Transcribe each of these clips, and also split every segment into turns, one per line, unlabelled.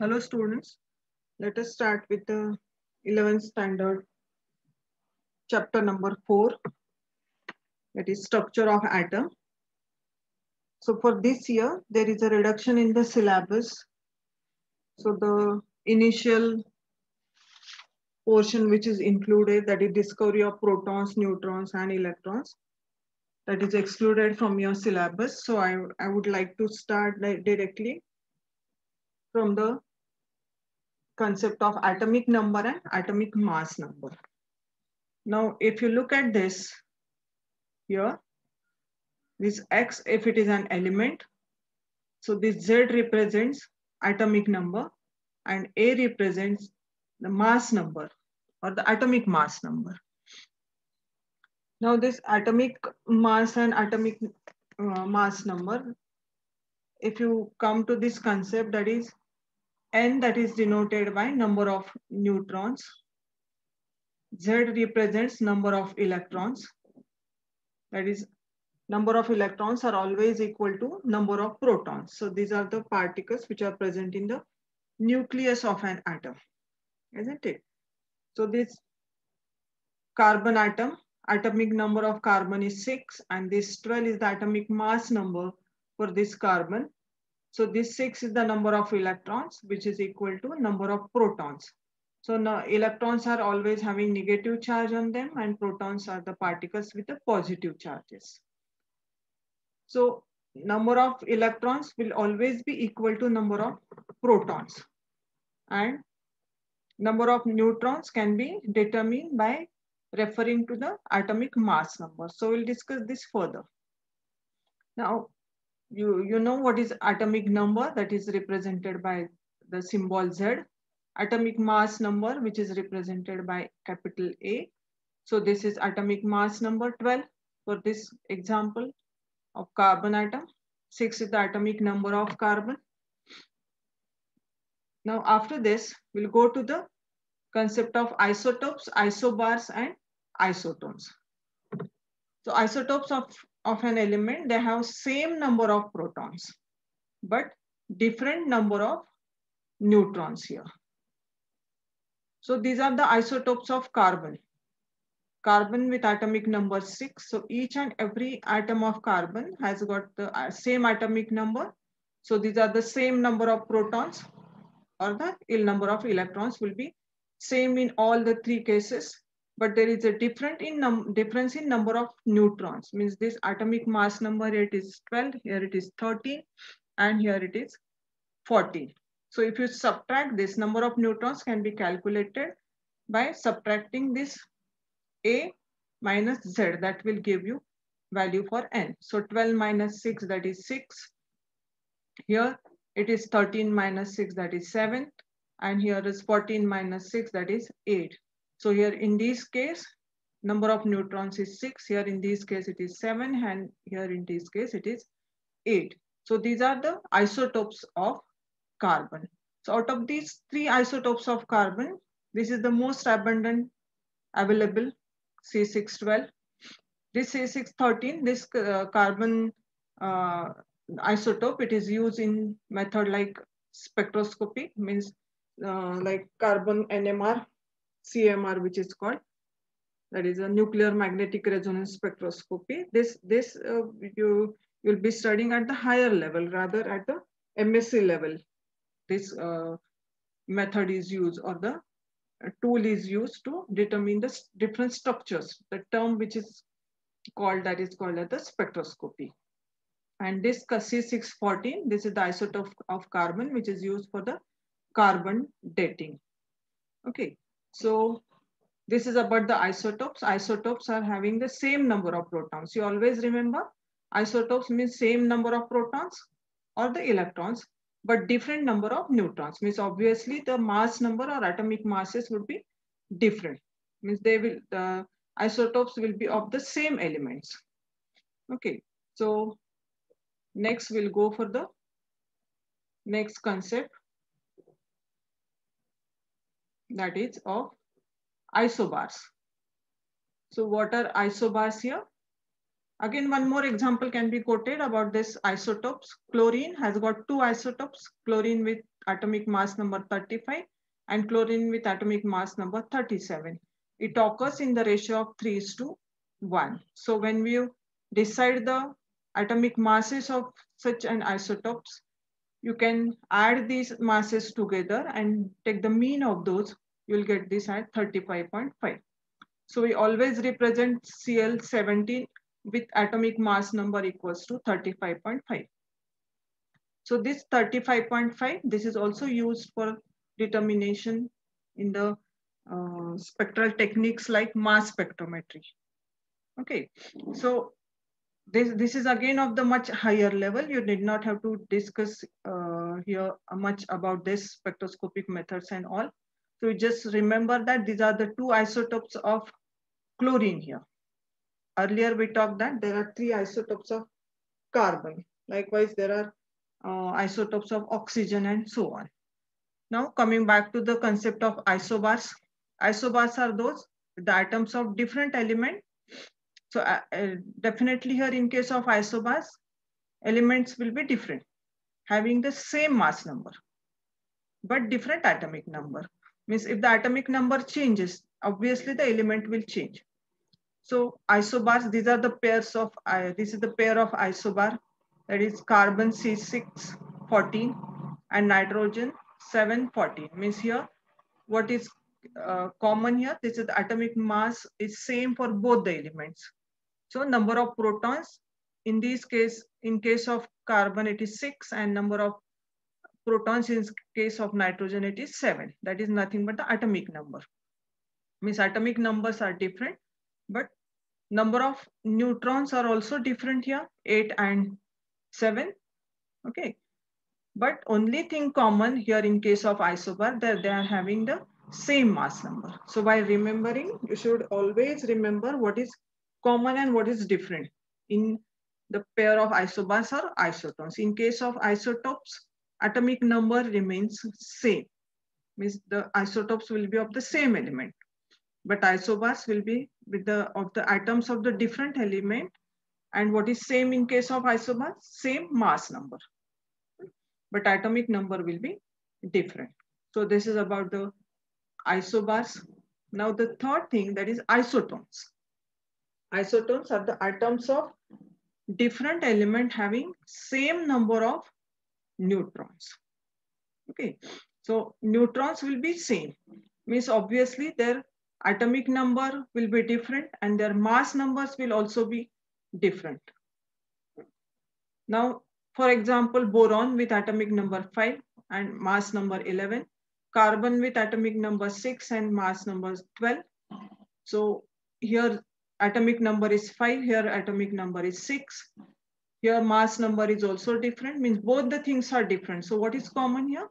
Hello students, let us start with the 11th standard chapter number 4 that is structure of atom. So for this year there is a reduction in the syllabus. So the initial portion which is included that is discovery of protons, neutrons and electrons that is excluded from your syllabus. So I, I would like to start directly from the concept of atomic number and atomic mass number. Now, if you look at this here, this X, if it is an element, so this Z represents atomic number and A represents the mass number or the atomic mass number. Now this atomic mass and atomic uh, mass number, if you come to this concept that is N that is denoted by number of neutrons. Z represents number of electrons. That is number of electrons are always equal to number of protons. So these are the particles which are present in the nucleus of an atom, isn't it? So this carbon atom, atomic number of carbon is six and this 12 is the atomic mass number for this carbon so this six is the number of electrons, which is equal to number of protons. So now electrons are always having negative charge on them and protons are the particles with the positive charges. So number of electrons will always be equal to number of protons and number of neutrons can be determined by referring to the atomic mass number. So we'll discuss this further. Now you, you know what is atomic number that is represented by the symbol Z. Atomic mass number, which is represented by capital A. So this is atomic mass number 12 for this example of carbon atom. 6 is the atomic number of carbon. Now after this, we'll go to the concept of isotopes, isobars and isotones. So isotopes of of an element, they have same number of protons, but different number of neutrons here. So these are the isotopes of carbon. Carbon with atomic number six. So each and every atom of carbon has got the uh, same atomic number. So these are the same number of protons or the number of electrons will be same in all the three cases but there is a different in difference in number of neutrons. Means this atomic mass number it is 12 here it is 13 and here it is 14 so if you subtract this number of neutrons can be calculated by subtracting this a minus z. That will give you value for n. So 12 minus 6 that is 6 here it is 13 minus 6 that is 7 and here is 14 minus 6 that is 8 so here in this case, number of neutrons is six. Here in this case, it is seven. And here in this case, it is eight. So these are the isotopes of carbon. So out of these three isotopes of carbon, this is the most abundant available C612. This C613, this uh, carbon uh, isotope, it is used in method like spectroscopy, means uh, like carbon NMR CMR, which is called, that is a nuclear magnetic resonance spectroscopy. This, this uh, you will be studying at the higher level rather at the MSc level. This uh, method is used or the tool is used to determine the different structures. The term which is called that is called as the spectroscopy. And this C614, this is the isotope of carbon which is used for the carbon dating. Okay, so this is about the isotopes. Isotopes are having the same number of protons. You always remember isotopes means same number of protons or the electrons, but different number of neutrons. Means obviously the mass number or atomic masses would be different. Means they will, the isotopes will be of the same elements. Okay, so next we'll go for the next concept that is of isobars. So what are isobars here? Again, one more example can be quoted about this isotopes. Chlorine has got two isotopes, chlorine with atomic mass number 35 and chlorine with atomic mass number 37. It occurs in the ratio of 3 is to 1. So when we decide the atomic masses of such an isotopes, you can add these masses together and take the mean of those, you'll get this at 35.5. So we always represent Cl17 with atomic mass number equals to 35.5. So this 35.5, this is also used for determination in the uh, spectral techniques like mass spectrometry. Okay, so this, this is again of the much higher level. You did not have to discuss uh, here much about this spectroscopic methods and all. So just remember that these are the two isotopes of chlorine here. Earlier we talked that there are three isotopes of carbon. Likewise, there are uh, isotopes of oxygen and so on. Now coming back to the concept of isobars. Isobars are those, the atoms of different element. So uh, uh, definitely here in case of isobars, elements will be different, having the same mass number, but different atomic number. Means if the atomic number changes, obviously the element will change. So isobars, these are the pairs of, uh, this is the pair of isobar, that is carbon C6, 14 and nitrogen 7, 14. Means here, what is uh, common here, this is the atomic mass is same for both the elements. So number of protons, in this case, in case of carbon, it is six and number of protons in case of nitrogen, it is seven. That is nothing but the atomic number. Means atomic numbers are different but number of neutrons are also different here, eight and seven, okay? But only thing common here in case of isobar that they are having the same mass number. So by remembering, you should always remember what is common and what is different in the pair of isobars or isotones. In case of isotopes, atomic number remains same. Means the isotopes will be of the same element but isobars will be with the of the atoms of the different element and what is same in case of isobars? Same mass number. But atomic number will be different. So this is about the isobars. Now the third thing that is isotones isotones are the atoms of different element having same number of neutrons okay so neutrons will be same means obviously their atomic number will be different and their mass numbers will also be different. Now, for example, boron with atomic number 5 and mass number 11, carbon with atomic number 6 and mass number 12. So here atomic number is 5, here atomic number is 6. Here mass number is also different, means both the things are different. So what is common here?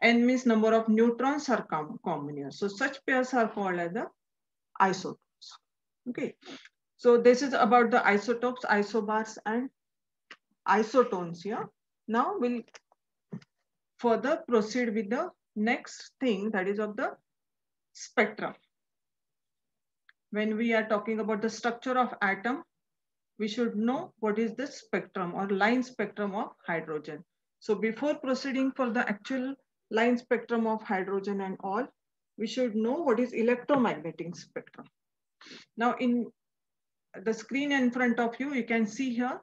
N means number of neutrons are com common here. So such pairs are called as the isotopes. Okay. So this is about the isotopes, isobars and isotones here. Now we'll further proceed with the next thing that is of the spectrum. When we are talking about the structure of atom, we should know what is the spectrum or line spectrum of hydrogen. So before proceeding for the actual line spectrum of hydrogen and all, we should know what is electromagnetic spectrum. Now in the screen in front of you, you can see here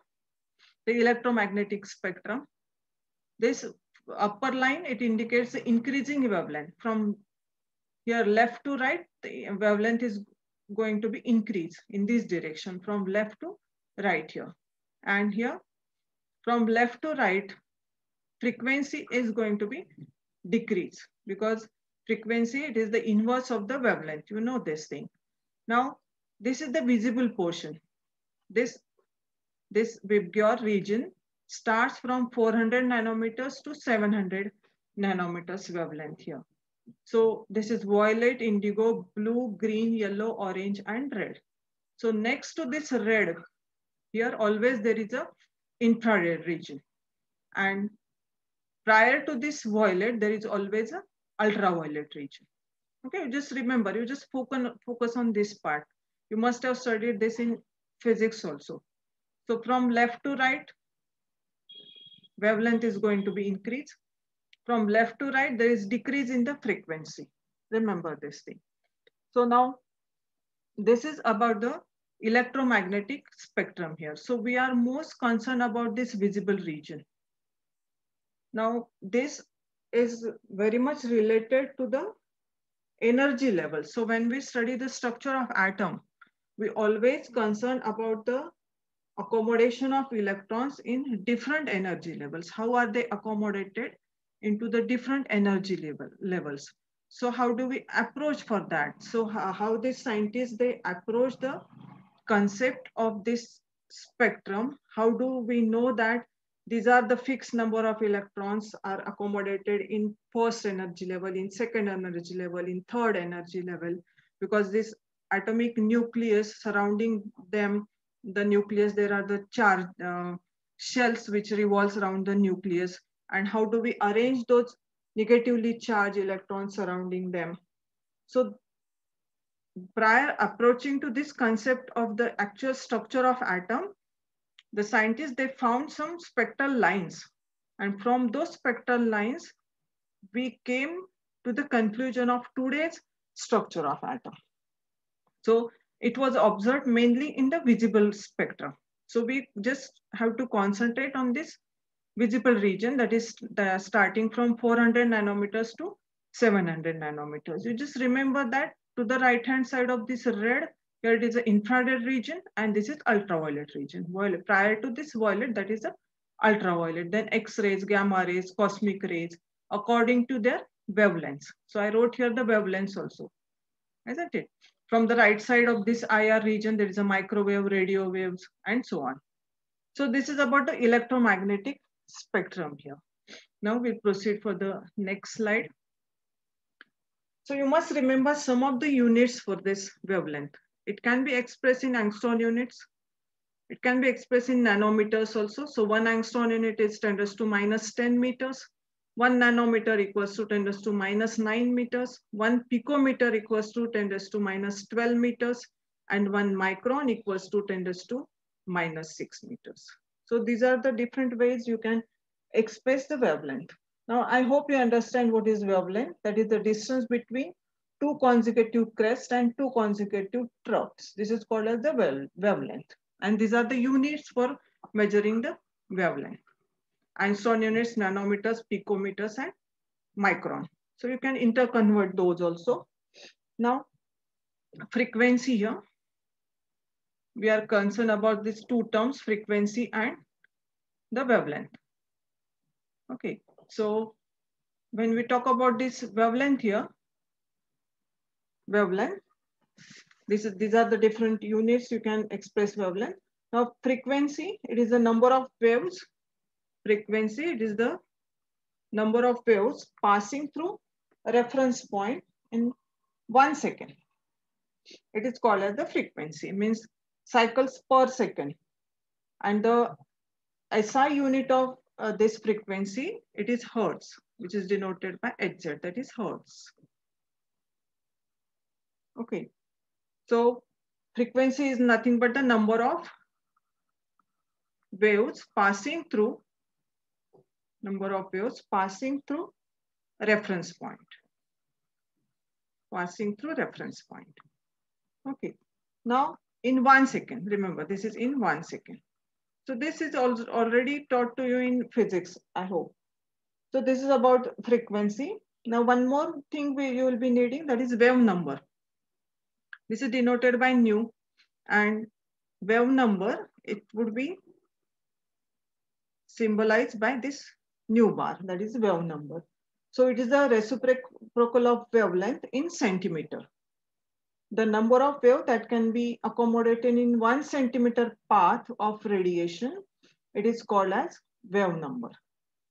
the electromagnetic spectrum. This upper line, it indicates the increasing wavelength. From here left to right, the wavelength is going to be increased in this direction from left to right here. And here from left to right, frequency is going to be decrease because frequency, it is the inverse of the wavelength. You know this thing. Now, this is the visible portion. This, this VIBGYOR region starts from 400 nanometers to 700 nanometers wavelength here. So this is violet, indigo, blue, green, yellow, orange, and red. So next to this red, here always there is a infrared region. And prior to this violet, there is always a ultraviolet region. Okay, just remember, you just focus, focus on this part. You must have studied this in physics also. So from left to right, wavelength is going to be increased. From left to right, there is decrease in the frequency. Remember this thing. So now this is about the electromagnetic spectrum here. So we are most concerned about this visible region. Now this is very much related to the energy level. So when we study the structure of atom, we always concern about the accommodation of electrons in different energy levels. How are they accommodated into the different energy level levels? So how do we approach for that? So how, how the scientists, they approach the concept of this spectrum. How do we know that these are the fixed number of electrons are accommodated in first energy level, in second energy level, in third energy level, because this atomic nucleus surrounding them, the nucleus, there are the charge uh, shells which revolves around the nucleus. And how do we arrange those negatively charged electrons surrounding them? So prior approaching to this concept of the actual structure of atom, the scientists, they found some spectral lines. And from those spectral lines, we came to the conclusion of today's structure of atom. So it was observed mainly in the visible spectrum. So we just have to concentrate on this visible region that is starting from 400 nanometers to 700 nanometers. You just remember that to the right hand side of this red, here it is the infrared region and this is ultraviolet region. Violet. Prior to this violet, that is the ultraviolet. Then X-rays, gamma rays, cosmic rays, according to their wavelengths. So I wrote here the wavelengths also, isn't it? From the right side of this IR region, there is a microwave, radio waves, and so on. So this is about the electromagnetic spectrum here. Now we proceed for the next slide. So you must remember some of the units for this wavelength. It can be expressed in angstrom units. It can be expressed in nanometers also. So one angstrom unit is 10 to minus 10 meters. One nanometer equals to 10 to minus 9 meters. One picometer equals to 10 to minus 12 meters. And one micron equals to 10 to minus 6 meters. So these are the different ways you can express the wavelength. Now, I hope you understand what is wavelength. That is the distance between two consecutive crests and two consecutive troughs. This is called as the wavelength. And these are the units for measuring the wavelength. Angstrom units, nanometers, picometers, and micron. So you can interconvert those also. Now, frequency here. We are concerned about these two terms, frequency and the wavelength. Okay, so when we talk about this wavelength here, wavelength. This is, these are the different units you can express wavelength. Now frequency, it is the number of waves. Frequency, it is the number of waves passing through a reference point in one second. It is called as the frequency, it means cycles per second. And the SI unit of uh, this frequency, it is hertz, which is denoted by Hz, that is hertz. Okay. So frequency is nothing but the number of waves passing through number of waves passing through reference point. Passing through reference point. Okay. Now in one second, remember this is in one second. So this is also already taught to you in physics, I hope. So this is about frequency. Now one more thing we, you will be needing that is wave number. This is denoted by nu and wave number, it would be symbolized by this nu bar, that is wave number. So it is the reciprocal of wavelength in centimeter. The number of wave that can be accommodated in one centimeter path of radiation, it is called as wave number.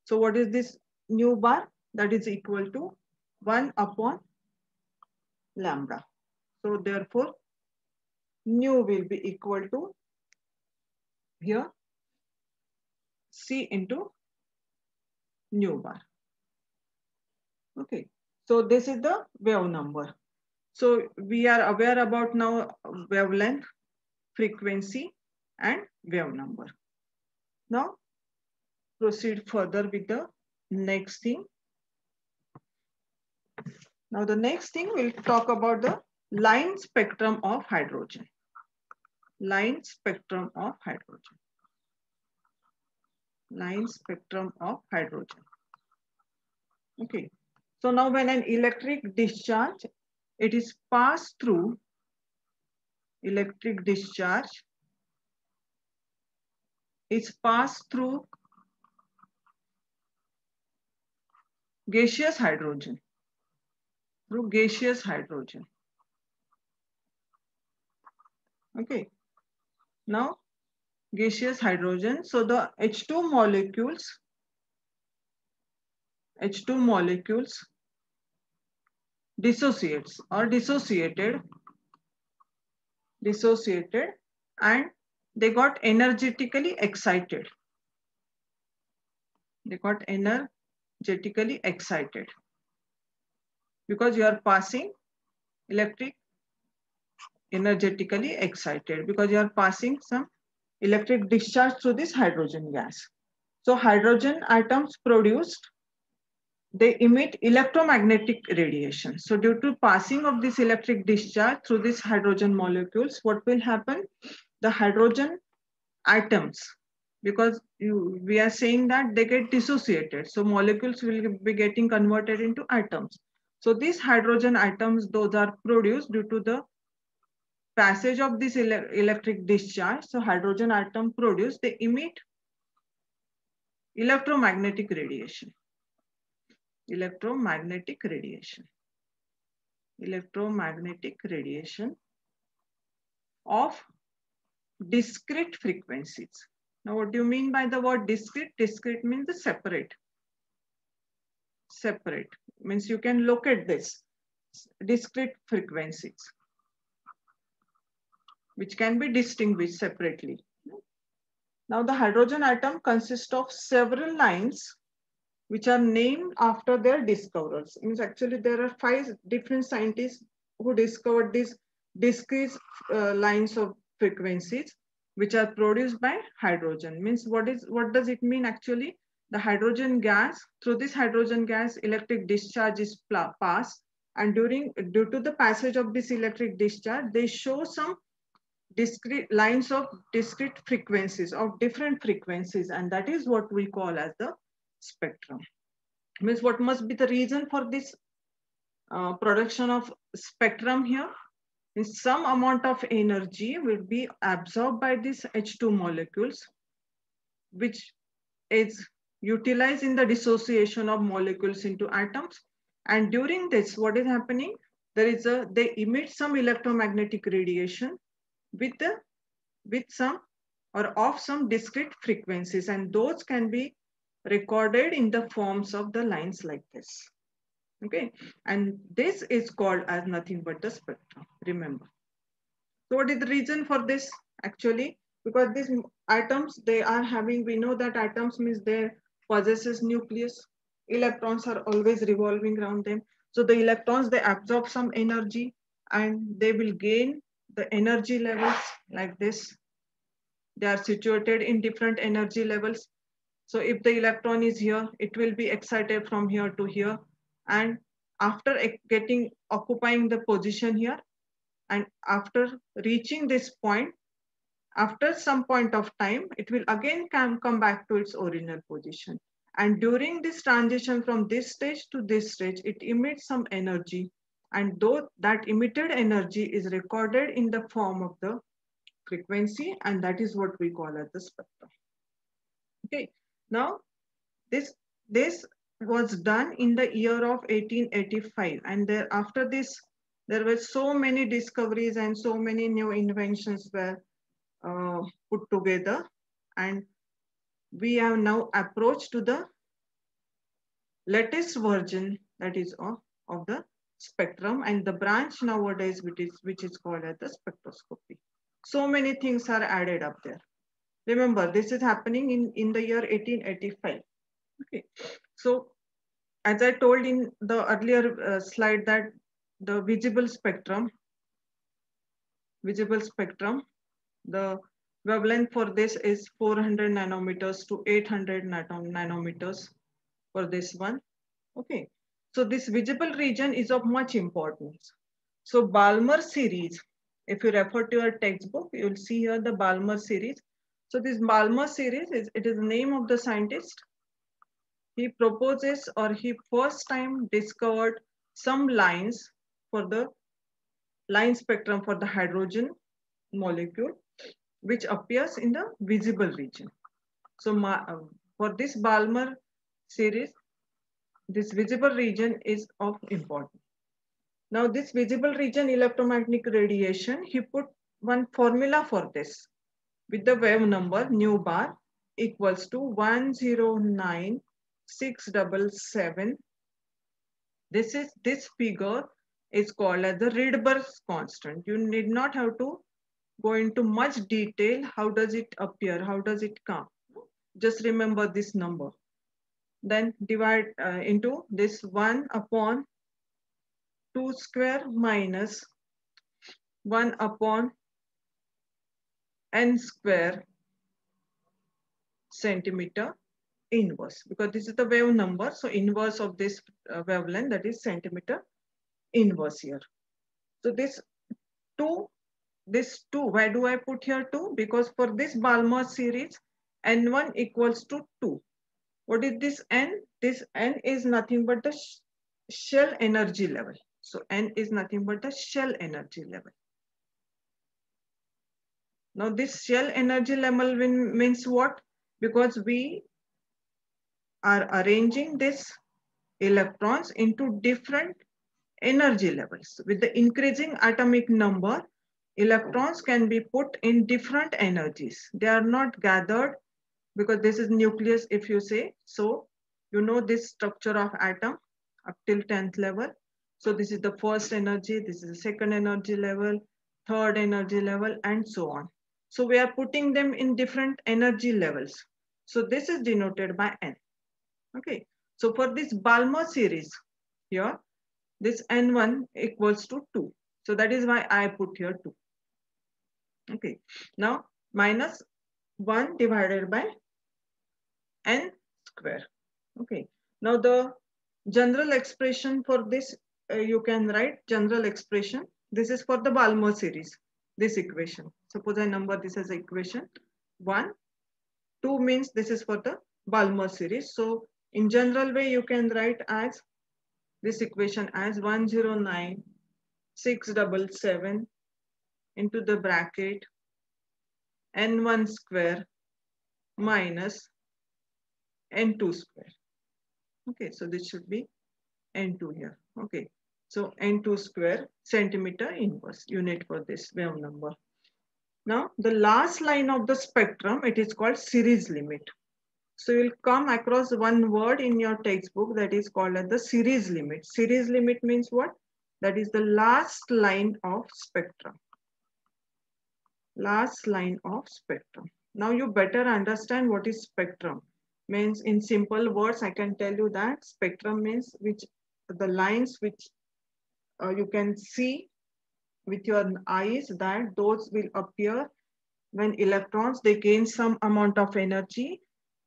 So what is this nu bar? That is equal to 1 upon lambda. So therefore, nu will be equal to here C into nu bar. Okay, so this is the wave number. So we are aware about now wavelength, frequency, and wave number. Now proceed further with the next thing. Now the next thing we'll talk about the line spectrum of hydrogen. Line spectrum of hydrogen. Line spectrum of hydrogen. Okay. So now when an electric discharge, it is passed through electric discharge. It's passed through gaseous hydrogen. Through gaseous hydrogen. Okay. Now gaseous hydrogen. So the h2 molecules h2 molecules dissociates or dissociated dissociated and they got energetically excited. They got energetically excited because you are passing electric energetically excited because you are passing some electric discharge through this hydrogen gas. So hydrogen atoms produced, they emit electromagnetic radiation. So due to passing of this electric discharge through these hydrogen molecules, what will happen? the hydrogen atoms because you, we are saying that they get dissociated. So molecules will be getting converted into atoms. So these hydrogen atoms, those are produced due to the passage of this ele electric discharge. So hydrogen atom produced, they emit electromagnetic radiation. Electromagnetic radiation. Electromagnetic radiation of discrete frequencies. Now, what do you mean by the word discrete? Discrete means the separate. Separate means you can look at this discrete frequencies, which can be distinguished separately. Now, the hydrogen atom consists of several lines which are named after their discoverers. Means actually there are five different scientists who discovered these discrete uh, lines of frequencies which are produced by hydrogen. Means what is what does it mean actually? The hydrogen gas through this hydrogen gas electric discharge is passed. And during due to the passage of this electric discharge they show some discrete lines of discrete frequencies of different frequencies. And that is what we call as the spectrum means what must be the reason for this uh, production of spectrum here some amount of energy will be absorbed by these H2 molecules, which is utilized in the dissociation of molecules into atoms. And during this, what is happening? There is a, they emit some electromagnetic radiation with, the, with some or of some discrete frequencies. And those can be recorded in the forms of the lines like this. Okay? And this is called as nothing but the spectrum remember. So what is the reason for this actually? Because these atoms they are having we know that atoms means they possesses nucleus. Electrons are always revolving around them. So the electrons they absorb some energy and they will gain the energy levels like this. They are situated in different energy levels so if the electron is here it will be excited from here to here. And after getting occupying the position here and after reaching this point after some point of time it will again come come back to its original position. And during this transition from this stage to this stage it emits some energy. And though that emitted energy is recorded in the form of the frequency and that is what we call as the spectrum. Okay now this this was done in the year of 1885 and there after this there were so many discoveries and so many new inventions were uh, put together and we have now approached to the latest version that is of, of the spectrum and the branch nowadays which is which is called as the spectroscopy. So many things are added up there remember this is happening in in the year 1885 okay so as I told in the earlier uh, slide that the visible spectrum, visible spectrum, the wavelength for this is 400 nanometers to 800 nanometers for this one. Okay, so this visible region is of much importance. So Balmer series, if you refer to your textbook, you'll see here the Balmer series. So this Balmer series, is it is the name of the scientist. He proposes or he first time discovered some lines for the line spectrum for the hydrogen molecule, which appears in the visible region. So uh, for this Balmer series, this visible region is of importance. Now this visible region electromagnetic radiation, he put one formula for this with the wave number nu bar equals to 109677. This is this figure is called as the Rydberg's constant. You need not have to go into much detail. How does it appear? How does it come? Just remember this number. Then divide uh, into this 1 upon 2 square minus 1 upon n square centimeter inverse because this is the wave number. So inverse of this uh, wavelength that is centimeter inverse here. So this 2, this 2, why do I put here 2? Because for this Balmer series, n1 equals to 2. What is this n? This n is nothing but the sh shell energy level. So N is nothing but the shell energy level. Now this shell energy level means what? Because we are arranging this electrons into different energy levels. With the increasing atomic number, electrons can be put in different energies. They are not gathered because this is nucleus if you say. So you know this structure of atom up till 10th level. So this is the first energy, this is the second energy level, third energy level, and so on. So we are putting them in different energy levels. So this is denoted by N. Okay. So for this Balmer series here, this N1 equals to 2. So that is why I put here 2. Okay. Now minus 1 divided by N square. Okay. Now the general expression for this uh, you can write general expression. This is for the Balmer series, this equation. Suppose I number this as equation 1. 2 means this is for the Balmer series. So in general way, you can write as this equation as 109677 into the bracket n1 square minus n2 square. Okay, so this should be n2 here. Okay, so n2 square centimeter inverse unit for this wave number. Now, the last line of the spectrum, it is called series limit. So you'll come across one word in your textbook that is called as the series limit. Series limit means what? That is the last line of spectrum. Last line of spectrum. Now you better understand what is spectrum. Means in simple words, I can tell you that spectrum means which the lines which uh, you can see with your eyes that those will appear when electrons, they gain some amount of energy,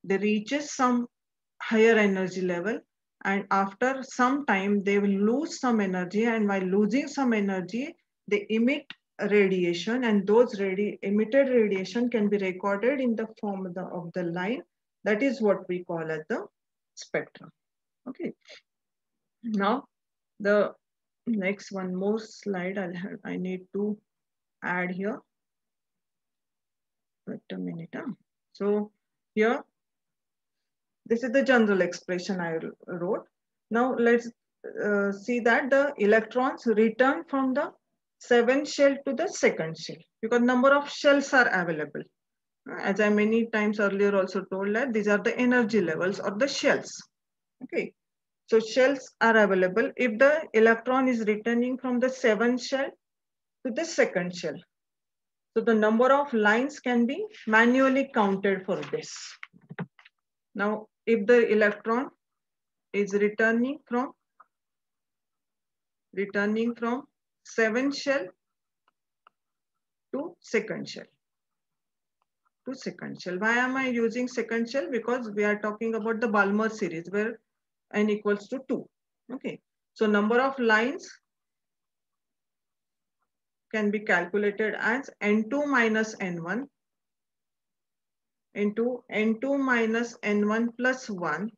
they reaches some higher energy level and after some time they will lose some energy and while losing some energy, they emit radiation and those radi emitted radiation can be recorded in the form of the, of the line. That is what we call as the spectrum. Okay. Now, the next one more slide I'll have, I need to add here. Wait a minute. Huh? So here, this is the general expression I wrote. Now let's uh, see that the electrons return from the seventh shell to the second shell because number of shells are available. As I many times earlier also told that these are the energy levels or the shells. Okay, so shells are available if the electron is returning from the seventh shell to the second shell. So the number of lines can be manually counted for this. Now, if the electron is returning from returning from seventh shell to second shell. to second shell. Why am I using second shell? Because we are talking about the Balmer series where n equals to 2. Okay. So number of lines can be calculated as n2 minus n1 into n2 minus n1 plus 1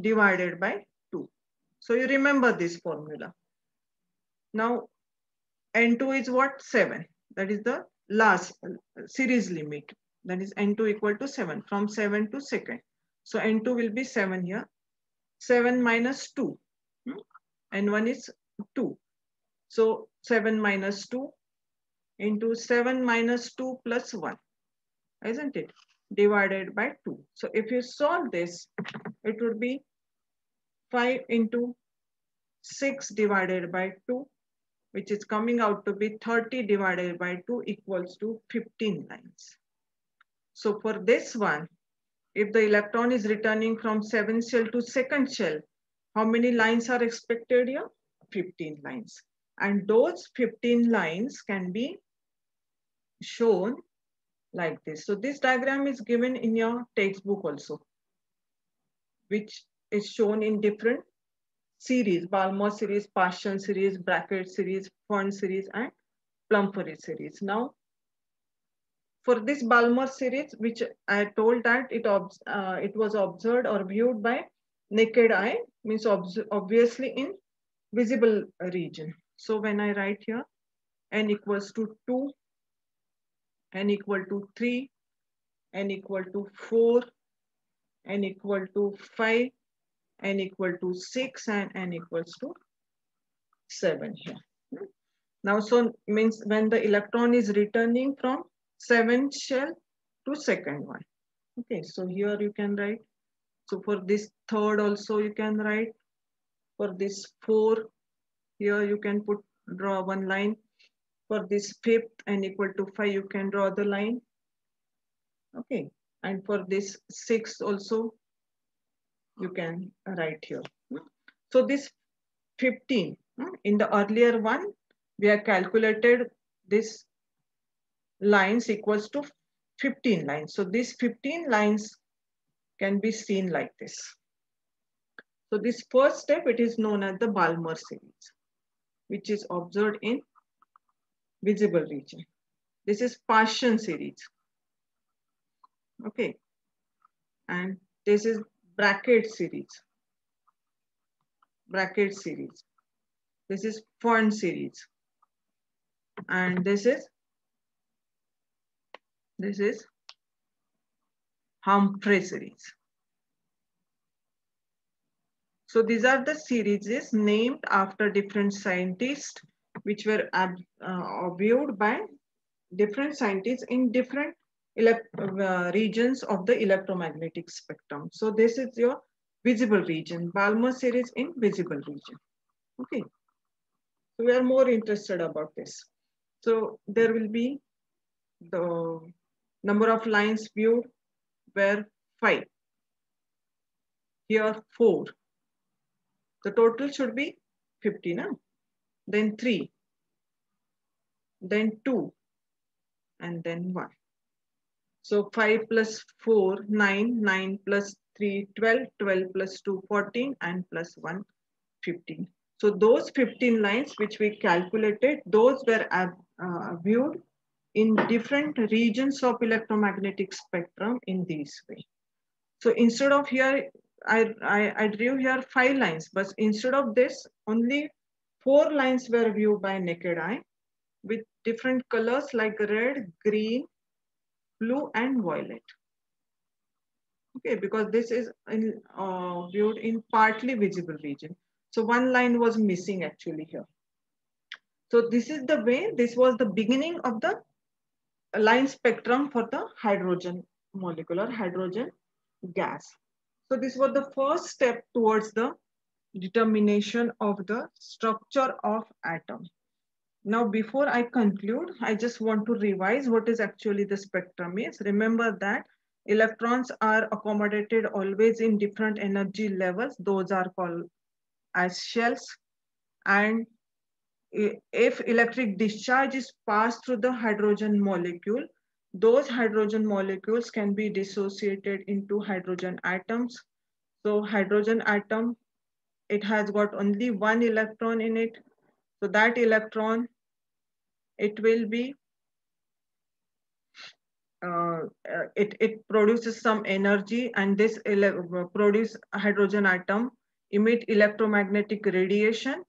divided by 2. So you remember this formula. Now n2 is what? 7. That is the last series limit. That is n2 equal to 7 from 7 to second. So n2 will be 7 here. 7 minus 2. Hmm? n1 is 2. So 7 minus 2 into 7 minus 2 plus 1, isn't it? Divided by 2. So if you solve this, it would be 5 into 6 divided by 2, which is coming out to be 30 divided by 2 equals to 15 lines. So for this one, if the electron is returning from seventh shell to second shell, how many lines are expected here? 15 lines. And those 15 lines can be shown like this. So this diagram is given in your textbook also, which is shown in different series, Balmer series, Paschen series, Brackett series, Pfund series, and Humphrey series. Now, for this Balmer series, which I told that it, uh, it was observed or viewed by naked eye, means obviously in visible region. So when I write here, n equals to 2, n equal to 3, n equal to 4, n equal to 5, n equal to 6, and n equals to 7 here. Now, so means when the electron is returning from seventh shell to second one. Okay, so here you can write. So for this third also you can write. For this four, here you can put draw one line. For this fifth and equal to five, you can draw the line. Okay, and for this sixth also, you can write here. So this 15, hmm, in the earlier one, we have calculated this lines equals to 15 lines. So these 15 lines can be seen like this. So this first step, it is known as the Balmer series which is observed in visible region. This is Paschen series. Okay. And this is Brackett series. Brackett series. This is Pfund series. And this is this is Humphrey series. So these are the series named after different scientists which were uh, viewed by different scientists in different uh, regions of the electromagnetic spectrum. So this is your visible region, Balmer series in visible region. Okay. So we are more interested about this. So there will be the number of lines viewed were five. Here four. The total should be 50, na? then 3, then 2, and then 1. So 5 plus 4, 9, 9 plus 3, 12, 12 plus 2, 14, and plus 1, 15. So those 15 lines which we calculated, those were uh, uh, viewed in different regions of electromagnetic spectrum in this way. So instead of here I, I, I drew here five lines, but instead of this, only four lines were viewed by naked eye with different colors like red, green, blue, and violet. Okay, because this is in, uh, viewed in partly visible region. So one line was missing actually here. So this is the way, this was the beginning of the line spectrum for the hydrogen molecular hydrogen gas. So this was the first step towards the determination of the structure of atom. Now, before I conclude, I just want to revise what is actually the spectrum is. Remember that electrons are accommodated always in different energy levels. Those are called as shells. And if electric discharge is passed through the hydrogen molecule, those hydrogen molecules can be dissociated into hydrogen atoms. So hydrogen atom, it has got only one electron in it. So that electron, it will be, uh, it, it produces some energy and this produce hydrogen atom emit electromagnetic radiation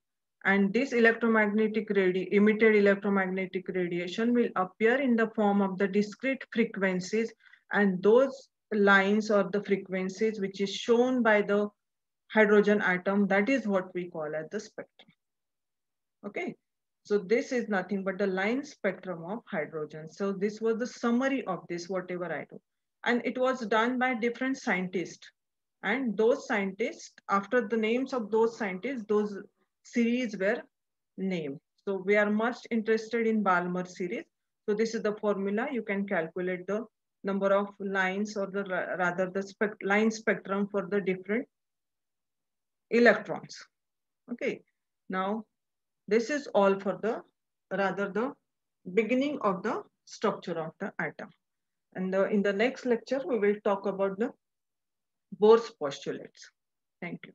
and this electromagnetic radi emitted electromagnetic radiation will appear in the form of the discrete frequencies. And those lines or the frequencies which is shown by the hydrogen atom that is what we call as the spectrum. Okay? So this is nothing but the line spectrum of hydrogen. So this was the summary of this whatever i do. And it was done by different scientists. And those scientists after the names of those scientists those series were named. So we are much interested in Balmer series. So this is the formula. You can calculate the number of lines or the rather the spect line spectrum for the different electrons. Okay. Now this is all for the rather the beginning of the structure of the atom. And the, in the next lecture, we will talk about the Bohr's postulates. Thank you.